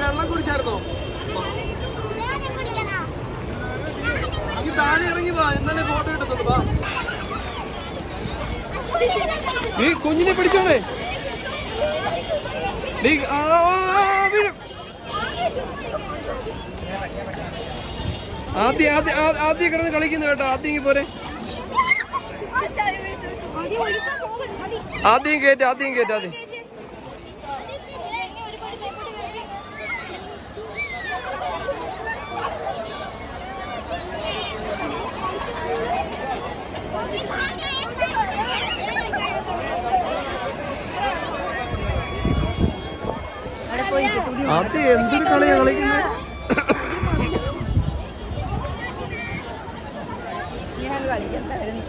വെള്ളം താഴെ ഇറങ്ങി വാ ഫോട്ടോ വാ നീ കുഞ്ഞിനെ പിടിച്ചോണേ. നീ ആ. ആദ്യം ആദ്യം ആദ്യം കിടന്ന് കളിക്കുന്നു കേട്ടോ. ആദ്യം പോരെ. ആദ്യം കേറ്റ് ആദ്യം കേറ്റ് ആദ്യം. ആദ്യം എന്തൊരു കളിയാ കളിക്കുന്നത്? didn't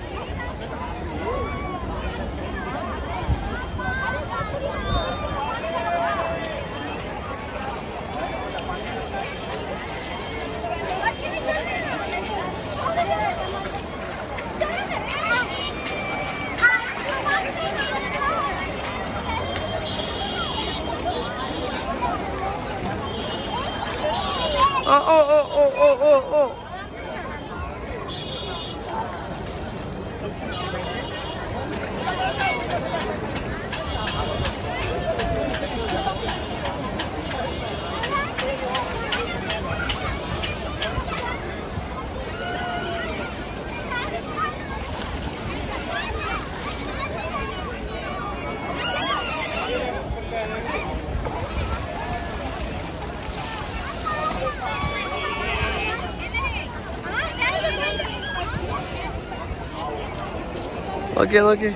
ഓക്കെ നോക്കി.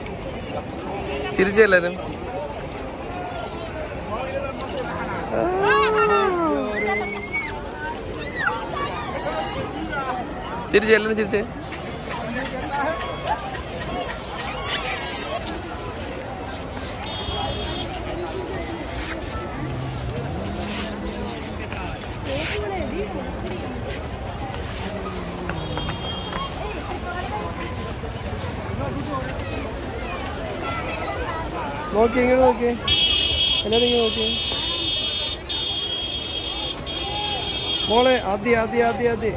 ചിരിച്ചു എല്ലാരും. എല്ലാരും ചിരിച്ചേ. നോക്കി ഇങ്ങോട്ട് നോക്കി. എല്ലാവരും ഇങ്ങനെ നോക്കി. മോളെ ആദ്യ ആദ്യ ആദ്യ ആദ്യ.